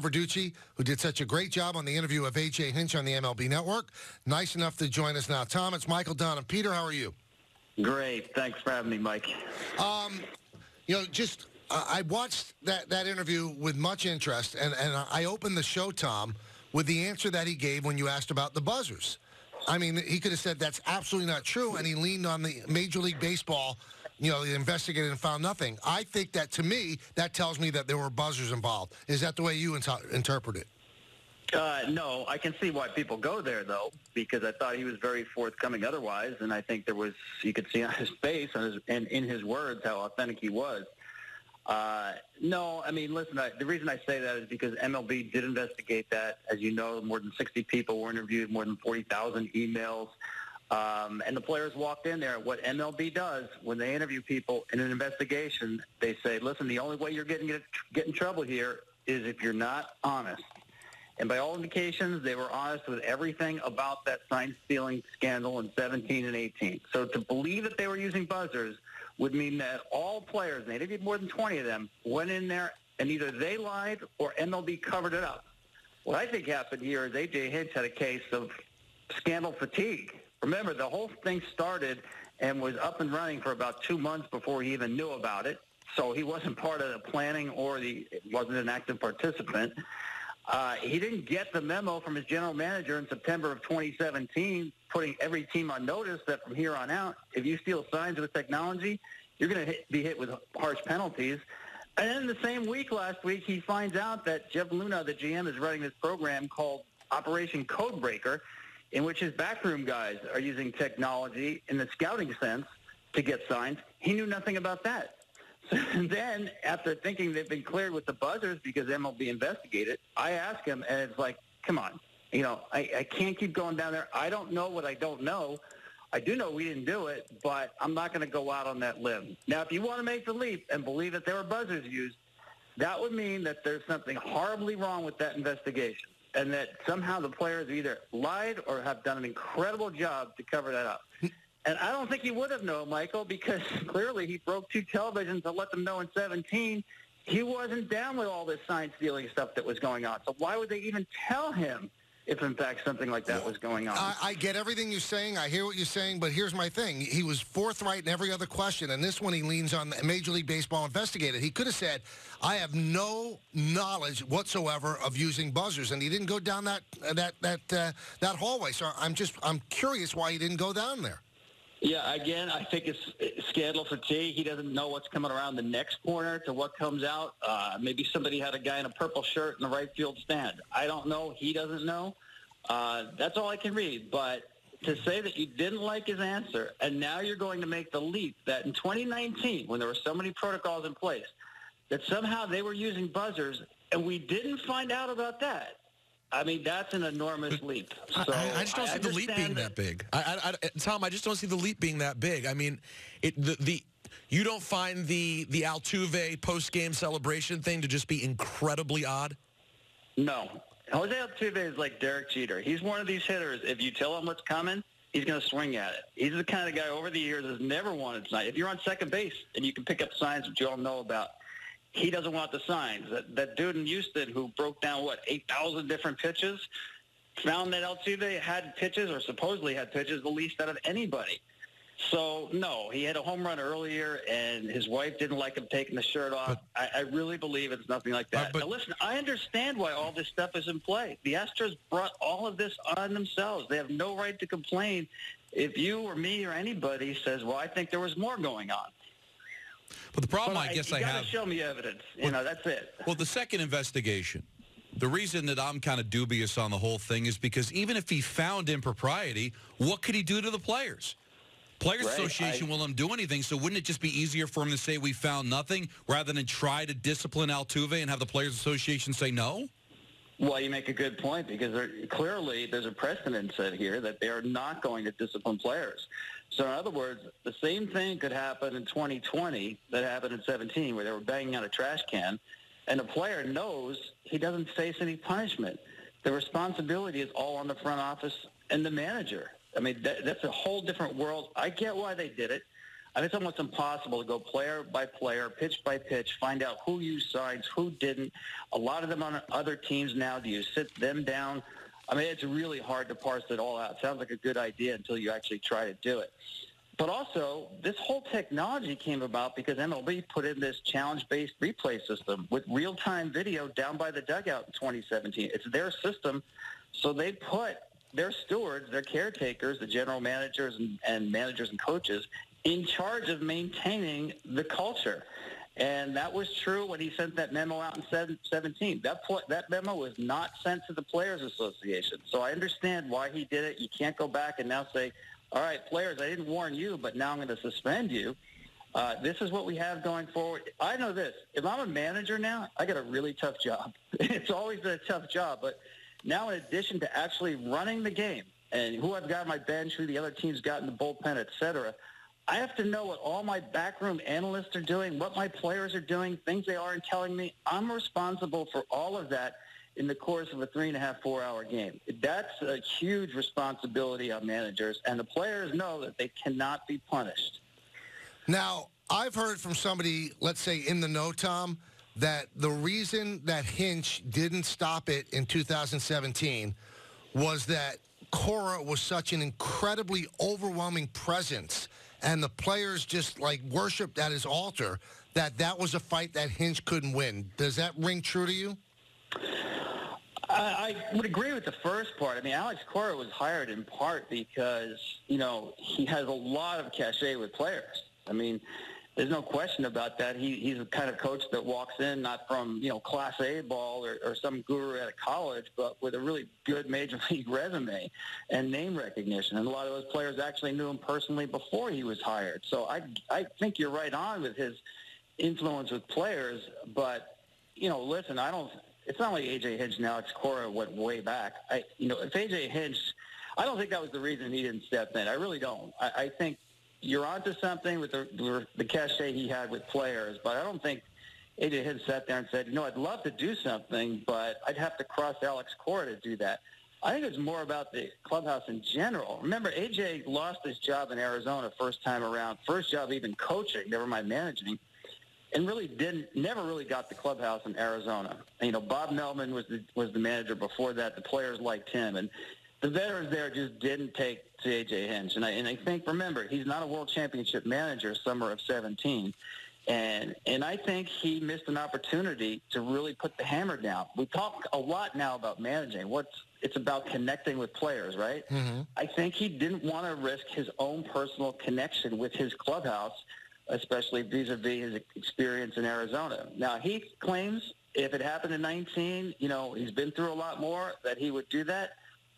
Verducci, who did such a great job on the interview of A.J. Hinch on the MLB Network. Nice enough to join us now. Tom, it's Michael Don, and Peter. How are you? Great. Thanks for having me, Mike. Um, you know, just uh, I watched that, that interview with much interest, and, and I opened the show, Tom, with the answer that he gave when you asked about the buzzers. I mean, he could have said that's absolutely not true, and he leaned on the Major League Baseball you know, they investigated and found nothing. I think that to me, that tells me that there were buzzers involved. Is that the way you inter- interpret it? Uh, no, I can see why people go there though, because I thought he was very forthcoming otherwise, and I think there was you could see on his face and, his, and in his words how authentic he was. Uh, no, I mean, listen, I, the reason I say that is because MLB did investigate that. As you know, more than 60 people were interviewed, more than 40,000 emails. Um, and the players walked in there. What MLB does when they interview people in an investigation, they say, listen, the only way you're getting get, get in trouble here is if you're not honest. And by all indications, they were honest with everything about that sign stealing scandal in 17 and 18. So to believe that they were using buzzers would mean that all players, and they interviewed more than 20 of them, went in there and either they lied or MLB covered it up. What I think happened here is A.J. Hinch had a case of scandal fatigue. Remember, the whole thing started and was up and running for about two months before he even knew about it. So he wasn't part of the planning or the wasn't an active participant. Uh, he didn't get the memo from his general manager in September of 2017, putting every team on notice that from here on out, if you steal signs with technology, you're going to be hit with harsh penalties. And then the same week last week, he finds out that Jeff Luhnow, the GM, is running this program called Operation Codebreaker, in which his backroom guys are using technology in the scouting sense to get signs. He knew nothing about that. So then, after thinking they've been cleared with the buzzers because MLB investigated, I ask him, and it's like, come on, you know, I, I can't keep going down there. I don't know what I don't know. I do know we didn't do it, but I'm not going to go out on that limb. Now, if you want to make the leap and believe that there were buzzers used, that would mean that there's something horribly wrong with that investigation and that somehow the players either lied or have done an incredible job to cover that up. And I don't think he would have known, Michael, because clearly he broke two televisions to let them know in 17 he wasn't down with all this sign stealing stuff that was going on. So why would they even tell him if in fact something like that was going on. I, I, get everything you're saying. I hear what you're saying, but here's my thing. He was forthright in every other question, and this one he leans on Major League Baseball investigated. He could have said, I have no knowledge whatsoever of using buzzers, and he didn't go down that that that uh, that hallway. So I'm just I'm curious why he didn't go down there. Yeah, again, I think it's scandal fatigue. He doesn't know what's coming around the next corner to what comes out. Uh, maybe somebody had a guy in a purple shirt in the right field stand. I don't know. He doesn't know. Uh, that's all I can read. But to say that you didn't like his answer and now you're going to make the leap that in 2019, when there were so many protocols in place, that somehow they were using buzzers and we didn't find out about that. I mean, that's an enormous leap. So I, I, just don't I see the leap being that, that big. I, Tom, I just don't see the leap being that big. I mean, it the, the you don't find the the Altuve post game celebration thing to just be incredibly odd. No, Jose Altuve is like Derek Jeter. He's one of these hitters. If you tell him what's coming, he's going to swing at it. He's the kind of guy over the years has never wanted signs. If you're on second base and you can pick up signs that you all know about, he doesn't want the signs. That, that dude in Houston who broke down, what, 8,000 different pitches, found that Altuve had pitches or supposedly had pitches the least out of anybody. So, no, he had a home run earlier, and his wife didn't like him taking the shirt off. But, I, I, really believe it's nothing like that. Uh, but, now, listen, I understand why all this stuff is in play. The Astros brought all of this on themselves. They have no right to complain if you or me or anybody says, well, I think there was more going on. But the problem, I, I guess, I have. show me evidence. You well, know, that's it. Well, the second investigation. The reason that I'm kind of dubious on the whole thing is because even if he found impropriety, what could he do to the players? Players right. Association I, will him do anything, so wouldn't it just be easier for him to say we found nothing rather than try to discipline Altuve and have the Players Association say no? Well, you make a good point because there, clearly there's a precedent set here that they are not going to discipline players. So in other words, the same thing could happen in 2020 that happened in 17 where they were banging on a trash can and the player knows he doesn't face any punishment. The responsibility is all on the front office and the manager. I mean, that, that's a whole different world. I get why they did it. I mean, it's almost impossible to go player by player, pitch by pitch, find out who used signs, who didn't. A lot of them on other teams now. Do you sit them down? I mean, it's really hard to parse it all out. Sounds like a good idea until you actually try to do it. But also, this whole technology came about because MLB put in this challenge-based replay system with real-time video down by the dugout in 2017. It's their system, so they put their stewards, their caretakers, the general managers and, and managers and coaches in charge of maintaining the culture. And that was true when he sent that memo out in 17. That, that memo was not sent to the Players Association. So I understand why he did it. You can't go back and now say, all right, players, I didn't warn you, but now I'm going to suspend you. Uh, this is what we have going forward. I know this. If I'm a manager now, I got a really tough job. it's always been a tough job. But now in addition to actually running the game and who I've got on my bench, who the other team's got in the bullpen, et cetera, I have to know what all my backroom analysts are doing, what my players are doing, things they aren't telling me. I'm responsible for all of that in the course of a three and a half, four hour game. That's a huge responsibility on managers, and the players know that they cannot be punished. Now, I've heard from somebody, let's say in the know, Tom, that the reason that Hinch didn't stop it in 2017 was that Cora was such an incredibly overwhelming presence and the players just like worshipped at his altar that that was a fight that Hinch couldn't win. Does that ring true to you? I, I would agree with the first part. I mean, Alex Cora was hired in part because, you know, he has a lot of cachet with players. I mean, there's no question about that. He, he's the kind of coach that walks in not from you know Class A ball or, or some guru at a college, but with a really good major league resume and name recognition. And a lot of those players actually knew him personally before he was hired. So I I think you're right on with his influence with players. But you know, listen, I don't. It's not like AJ Hinch and Alex Cora went way back. I you know if AJ Hinch. I don't think that was the reason he didn't step in. I really don't. I, I think you're onto something with the, the cachet he had with players, but I don't think AJ had sat there and said, you know, I'd love to do something, but I'd have to cross Alex Cora to do that. I think it's more about the clubhouse in general. Remember, AJ lost his job in Arizona first time around, first job even coaching, never mind managing, and really didn't, never really got the clubhouse in Arizona. And, you know, Bob Melvin was the was the manager before that. The players liked him, and the veterans there just didn't take to AJ Hinch. And I, and I think, remember, he's not a world championship manager summer of 17. And, and I think he missed an opportunity to really put the hammer down. We talk a lot now about managing. What's, it's about connecting with players, right? Mm-hmm. I think he didn't want to risk his own personal connection with his clubhouse, especially vis-a-vis his experience in Arizona. Now, he claims if it happened in 19, you know, he's been through a lot more, that he would do that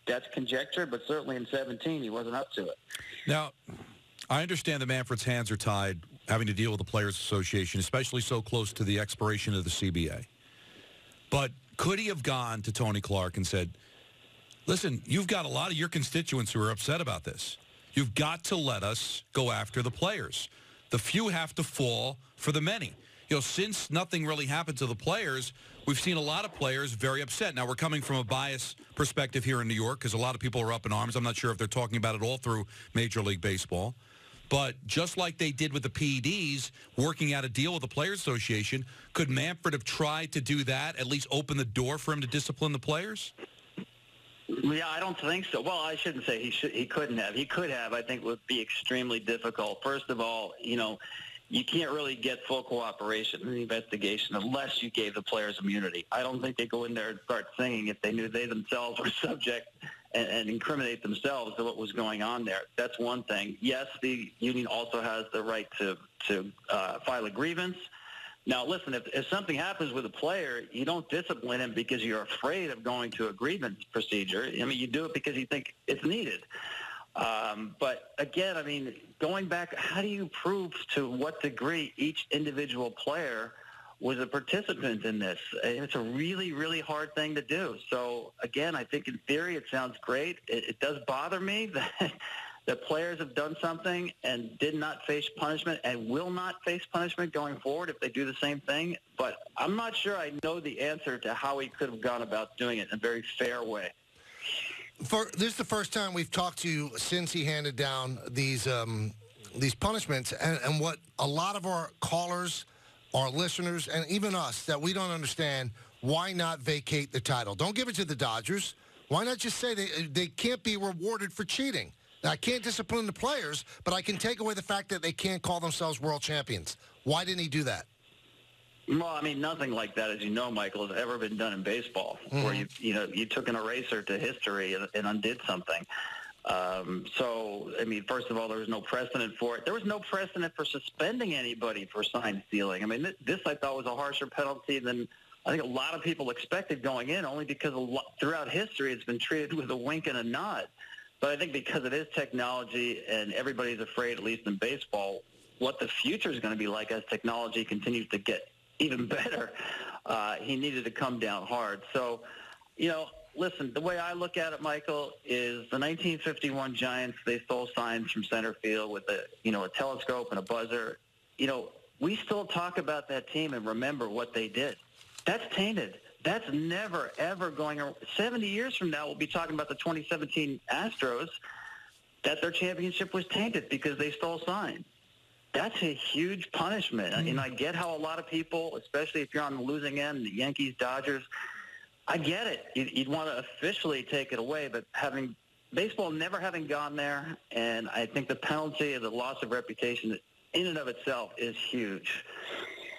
that's conjecture, but certainly in 17 he wasn't up to it. Now, I understand that Manfred's hands are tied having to deal with the Players Association, especially so close to the expiration of the CBA. But could he have gone to Tony Clark and said, listen, you've got a lot of your constituents who are upset about this. You've got to let us go after the players. The few have to fall for the many you know, since nothing really happened to the players, we've seen a lot of players very upset. Now, we're coming from a bias perspective here in New York because a lot of people are up in arms. I'm not sure if they're talking about it all through Major League Baseball. But just like they did with the PEDs, working out a deal with the Players Association, could Manfred have tried to do that, at least open the door for him to discipline the players? Yeah, I don't think so. Well, I shouldn't say he should. He couldn't have. He could have. I think would be extremely difficult. First of all, you know, you can't really get full cooperation in the investigation unless you gave the players immunity. I don't think they go in there and start singing if they knew they themselves were subject and, and incriminate themselves to what was going on there. That's one thing. Yes, the union also has the right to to uh, file a grievance. Now, listen, if, if something happens with a player, you don't discipline him because you're afraid of going to a grievance procedure. I mean, you do it because you think it's needed. Um, but again, I mean, going back, how do you prove to what degree each individual player was a participant in this? It's a really, really hard thing to do. So again, I think in theory it sounds great. It, it does bother me that that players have done something and did not face punishment and will not face punishment going forward if they do the same thing. But I'm not sure I know the answer to how he could have gone about doing it in a very fair way. For, this is the first time we've talked to you since he handed down these um, these punishments, and, and what a lot of our callers, our listeners, and even us that we don't understand. Why not vacate the title? Don't give it to the Dodgers. Why not just say they they can't be rewarded for cheating? Now, I can't discipline the players, but I can take away the fact that they can't call themselves world champions. Why didn't he do that? Well, I mean, nothing like that, as you know, Michael, has ever been done in baseball, mm-hmm. where you you know you took an eraser to history and, and undid something. Um, so, I mean, first of all, there was no precedent for it. There was no precedent for suspending anybody for sign stealing. I mean, th- this I thought was a harsher penalty than I think a lot of people expected going in, only because lot, throughout history it's been treated with a wink and a nod. But I think because it is technology and everybody's afraid, at least in baseball, what the future is going to be like as technology continues to get even better, uh, he needed to come down hard. So, you know, listen, the way I look at it, Michael, is the 1951 Giants, they stole signs from center field with a, you know, a telescope and a buzzer. You know, we still talk about that team and remember what they did. That's tainted. That's never, ever going 70 years from now, we'll be talking about the 2017 Astros, that their championship was tainted because they stole signs that's a huge punishment. Mm. And I get how a lot of people, especially if you're on the losing end, the Yankees, Dodgers, I get it. You'd, you'd want to officially take it away, but having baseball never having gone there, and I think the penalty of the loss of reputation in and of itself is huge.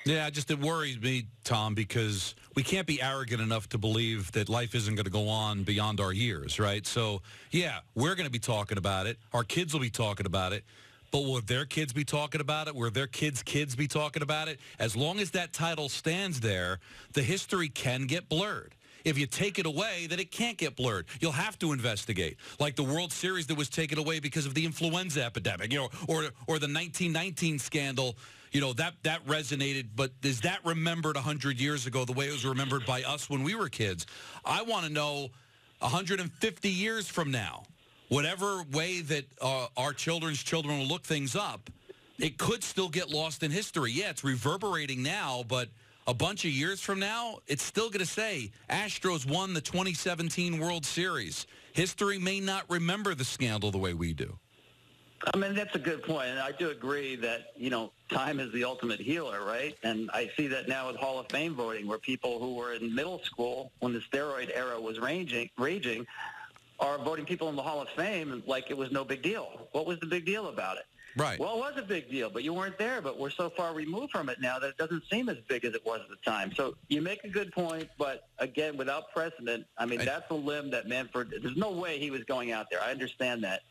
Yeah, just it worries me, Tom, because we can't be arrogant enough to believe that life isn't going to go on beyond our years, right? So, yeah, we're going to be talking about it. Our kids will be talking about it. But will their kids be talking about it? Will their kids' kids be talking about it? As long as that title stands there, the history can get blurred. If you take it away, then it can't get blurred. You'll have to investigate, like the World Series that was taken away because of the influenza epidemic, you know, or or the 1919 scandal. You know that that resonated, but is that remembered 100 years ago the way it was remembered by us when we were kids? I want to know 150 years from now whatever way that uh, our children's children will look things up, it could still get lost in history. Yeah, it's reverberating now, but a bunch of years from now, it's still going to say Astros won the 2017 World Series. History may not remember the scandal the way we do. I mean, that's a good point. And I do agree that, you know, time is the ultimate healer, right? And I see that now with Hall of Fame voting where people who were in middle school when the steroid era was raging, raging are voting people in the Hall of Fame like it was no big deal. What was the big deal about it? Right. Well, it was a big deal, but you weren't there. But we're so far removed from it now that it doesn't seem as big as it was at the time. So you make a good point, but again, without precedent, I mean, I, that's a limb that Manfred, There's no way he was going out there. I understand that.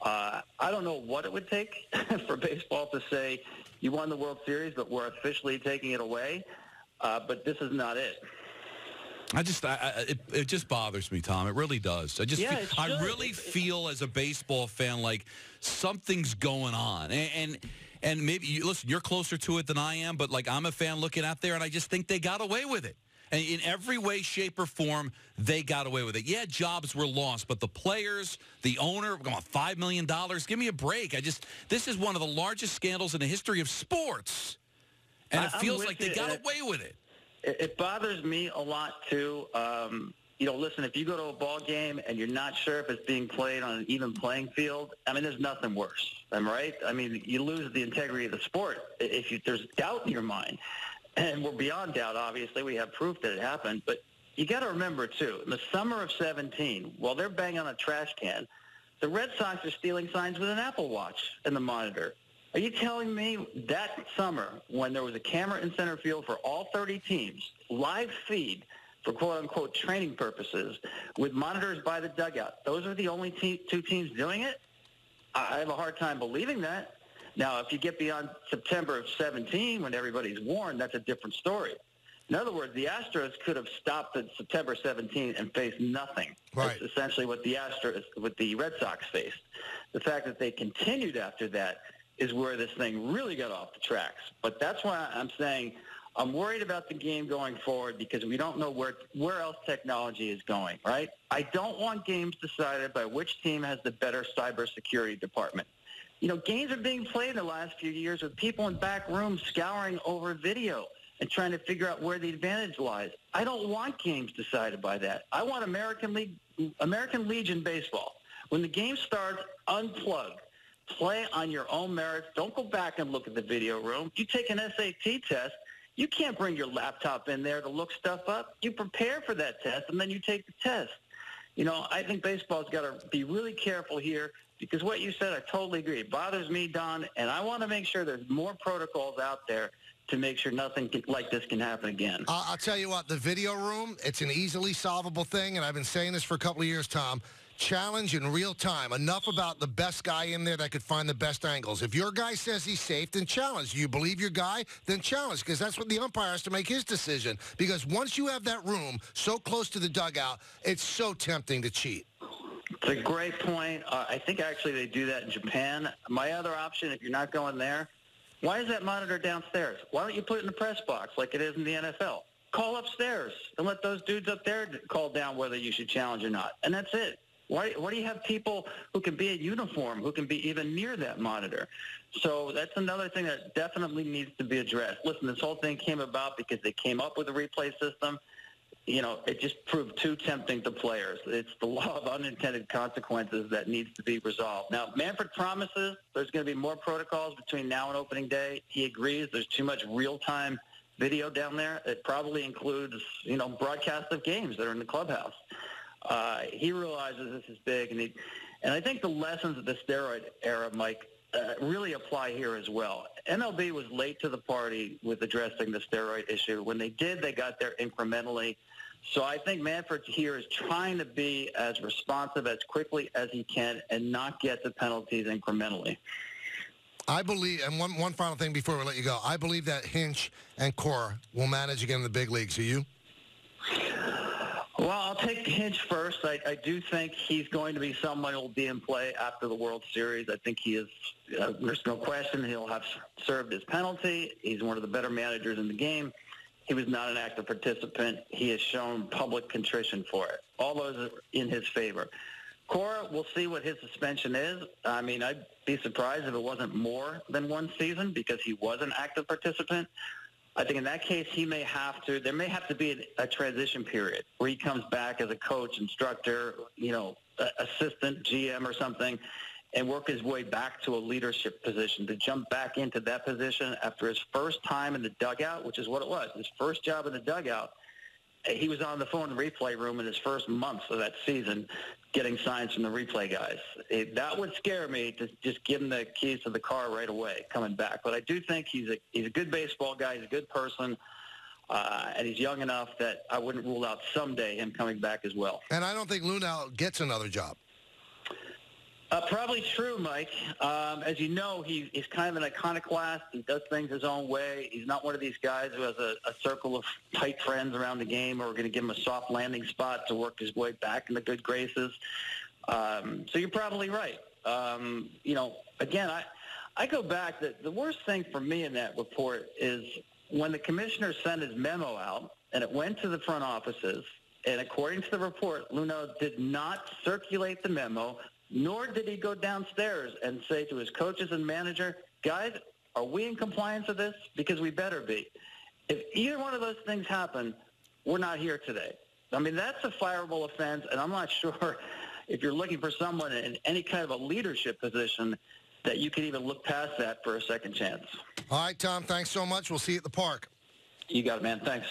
Uh, I don't know what it would take for baseball to say you won the World Series, but we're officially taking it away. Uh, but this is not it. I just, I, I, it, it just bothers me, Tom. It really does. I just, yeah, feel, I really feel as a baseball fan like something's going on, and, and and maybe you, listen, you're closer to it than I am, but like I'm a fan looking out there, and I just think they got away with it. And in every way, shape, or form, they got away with it. Yeah, jobs were lost, but the players, the owner, come on, $5 million, give me a break. I just, this is one of the largest scandals in the history of sports. And it feels like they got away with it. It, bothers me a lot too. Um, you know, listen, if you go to a ball game and you're not sure if it's being played on an even playing field, I mean, there's nothing worse. I'm right. I mean, you lose the integrity of the sport if you, there's doubt in your mind, and we're beyond doubt. Obviously, we have proof that it happened, but you got to remember too, in the summer of 17, while they're banging on a trash can, the Red Sox are stealing signs with an Apple Watch in the monitor. Are you telling me that summer, when there was a camera in center field for all 30 teams, live feed for quote-unquote training purposes, with monitors by the dugout, those are the only te- two teams doing it? I have a hard time believing that. Now, if you get beyond September of 17, when everybody's warned, that's a different story. In other words, the Astros could have stopped at September 17 and faced nothing. Right. That's essentially what the Astros, what the Red Sox faced. The fact that they continued after that is where this thing really got off the tracks. But that's why I'm saying I'm worried about the game going forward because we don't know where where else technology is going, right? I don't want games decided by which team has the better cybersecurity department. You know, games are being played in the last few years with people in back rooms scouring over video and trying to figure out where the advantage lies. I don't want games decided by that. I want American League American Legion baseball. When the game starts, unplug Play on your own merits. Don't go back and look at the video room. You take an SAT test. You can't bring your laptop in there to look stuff up. You prepare for that test, and then you take the test. You know, I think baseball's got to be really careful here because what you said, I totally agree. It bothers me, Don, and I want to make sure there's more protocols out there to make sure nothing like this can happen again. I'll tell you what, the video room, it's an easily solvable thing, and I've been saying this for a couple of years, Tom. Challenge in real time. Enough about the best guy in there that could find the best angles. If your guy says he's safe, then challenge. You believe your guy, then challenge, because that's what the umpire has to make his decision. Because once you have that room so close to the dugout, it's so tempting to cheat. It's a great point. Uh, I think actually they do that in Japan. My other option, if you're not going there, why is that monitor downstairs? Why don't you put it in the press box like it is in the NFL? Call upstairs and let those dudes up there call down whether you should challenge or not. And that's it. Why, why do you have people who can be in uniform, who can be even near that monitor? So that's another thing that definitely needs to be addressed. Listen, this whole thing came about because they came up with a replay system you know, it just proved too tempting to players. It's the law of unintended consequences that needs to be resolved. Now, Manfred promises there's going to be more protocols between now and opening day. He agrees there's too much real-time video down there. It probably includes, you know, broadcast of games that are in the clubhouse. Uh, he realizes this is big, and he, and I think the lessons of the steroid era, Mike, uh, really apply here as well. MLB was late to the party with addressing the steroid issue. When they did, they got there incrementally. So I think Manfred here is trying to be as responsive as quickly as he can and not get the penalties incrementally. I believe, and one, one final thing before we let you go, I believe that Hinch and Cora will manage again in the big leagues. Are you? Well, I'll take Hinch first. I, I do think he's going to be someone who will be in play after the World Series. I think he is, uh, there's no question he'll have served his penalty. He's one of the better managers in the game. He was not an active participant. He has shown public contrition for it. All those in his favor. Cora, we'll see what his suspension is. I mean, I'd be surprised if it wasn't more than one season because he was an active participant. I think in that case, he may have to, there may have to be a, a transition period where he comes back as a coach, instructor, you know, assistant, GM or something, and work his way back to a leadership position, to jump back into that position after his first time in the dugout, which is what it was, his first job in the dugout. He was on the phone replay room in his first month of that season getting signs from the replay guys. It, that would scare me to just give him the keys to the car right away coming back. But I do think he's a, he's a good baseball guy. He's a good person. Uh, and he's young enough that I wouldn't rule out someday him coming back as well. And I don't think Luhnow gets another job. Uh, probably true, Mike. Um, as you know, he, he's kind of an iconoclast. He does things his own way. He's not one of these guys who has a, a circle of tight friends around the game or are going to give him a soft landing spot to work his way back in the good graces. Um, so you're probably right. Um, you know, again, I, I go back. that the worst thing for me in that report is when the commissioner sent his memo out and it went to the front offices, and according to the report, Luhnow did not circulate the memo nor did he go downstairs and say to his coaches and manager, guys, are we in compliance with this? Because we better be. If either one of those things happen, we're not here today. I mean, that's a fireable offense, and I'm not sure if you're looking for someone in any kind of a leadership position that you can even look past that for a second chance. All right, Tom, thanks so much. We'll see you at the park. You got it, man. Thanks.